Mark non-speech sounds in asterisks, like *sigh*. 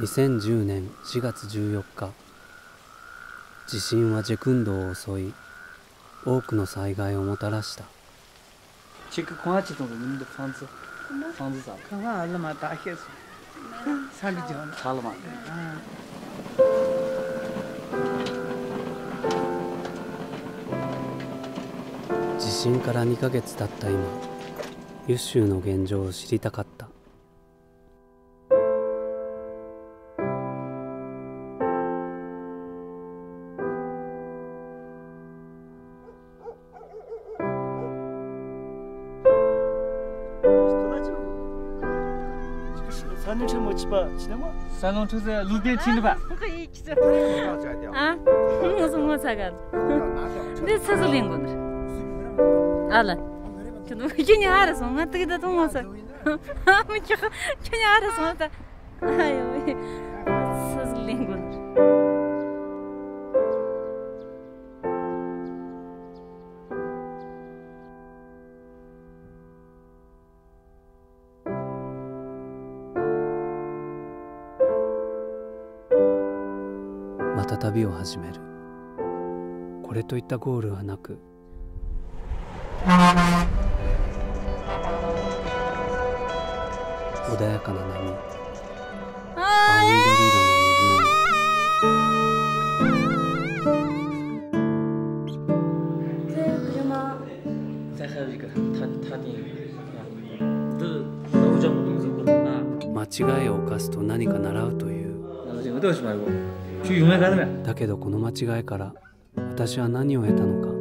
2010年4月14日地震はジェクンドを襲い多くの災害をもたらした。地 *laughs* 震から2ヶ月経った今ユッシュの現状を知りたかった 산능체 *laughs* 못 집어. 지나마 산능체 루비에 지나봐 그거 이기자 아 무슨 뭐 사가. 근데 사슬인 건데 알아. 저도 괜히 알아서 뭔가 되게 다 동어서 아무 괜히 알아서 뭔가 아유 사슬인 건데 また旅を始める。これといったゴールはなく穏やかな波青緑色の再还有一个，他他那个，都老丈母动作啊，間違いを犯すと何か習うというだけどこの間違いから私は何を得たのか。